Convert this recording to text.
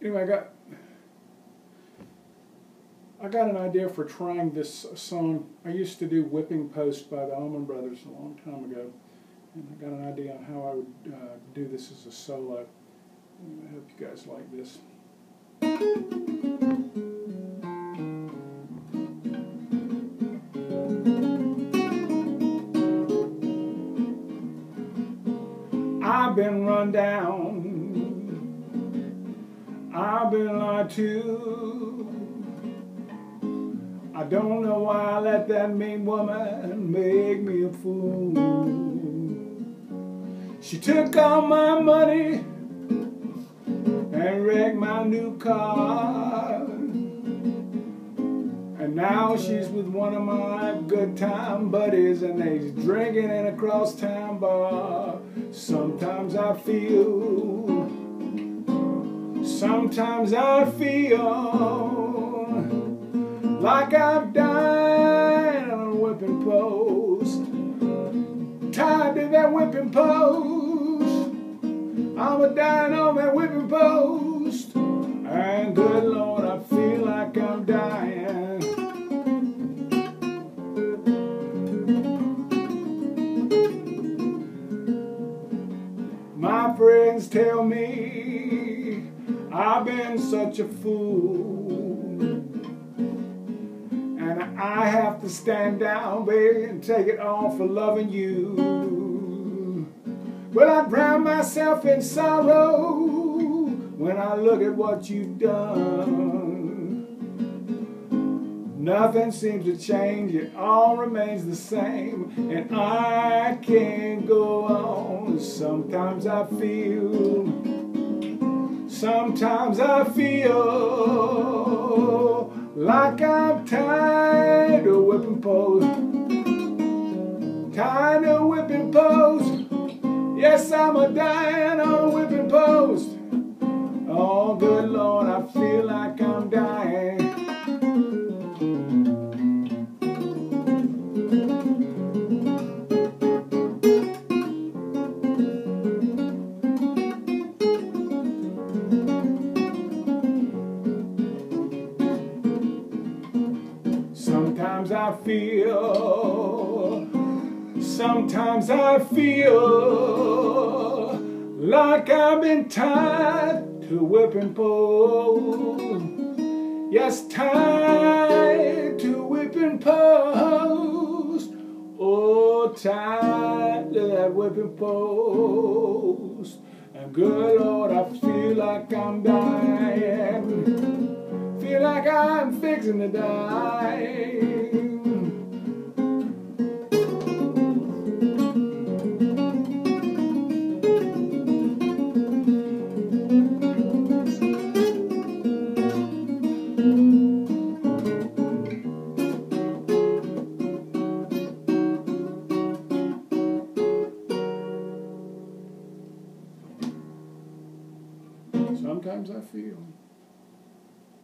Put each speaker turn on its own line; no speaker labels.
anyway, I got I got an idea for trying this song. I used to do Whipping Post by the Allman Brothers a long time ago, and I got an idea on how I would uh, do this as a solo. I hope you guys like this. I've been run down. I've been lied to. I don't know why I let that mean woman make me a fool. She took all my money and wrecked my new car. And now she's with one of my good time buddies and they's drinking in a crosstown bar. Sometimes I feel, sometimes I feel like I've died on a whipping post. Tied to that whipping post. I'm a dying on that whipping post. And good Lord, I feel like I'm dying. My friends tell me I've been such a fool. And I have to stand down, baby, and take it all for loving you. Well, I drown myself in sorrow when I look at what you've done. Nothing seems to change, it all remains the same, and I can't go on. Sometimes I feel, sometimes I feel like I'm tired of whipping post, tired of whipping post. Yes, I'm a dying Sometimes I feel, sometimes I feel like I've been tied to a whipping post. Yes, tied to a whipping post. Oh, tied to that whipping post. And good Lord, I feel like I'm dying like I'm fixing to die. Sometimes I feel